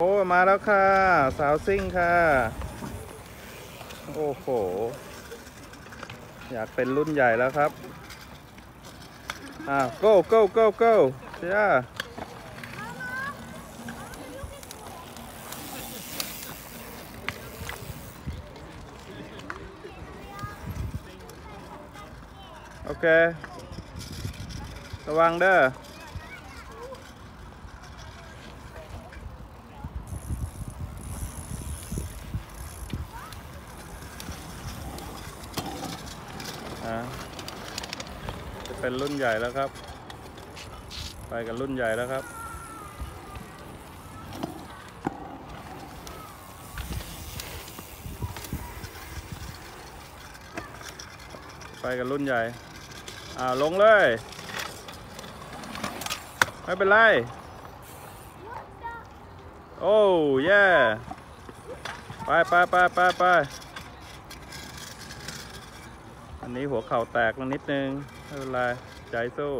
โอ้มาแล้วค่ะ สาวซิ่งค่ะ โอ้โห อยากเป็นรุ่นใหญ่แล้วครับ อ่า go go go go เชียโอเค ระวังเด้อ อ่าจะเป็นรุ่นใหญ่แล้วครับ ไปกับรุ่นใหญ่แล้วครับไปกับรุ่นใหญ่ อ่าลงเลย ไม่เป็นไร โอ้เย่ไปไปไปไปไป อันนี้หัวเข่าแตกลงนิดนึงไม่เป็นไรใจสู้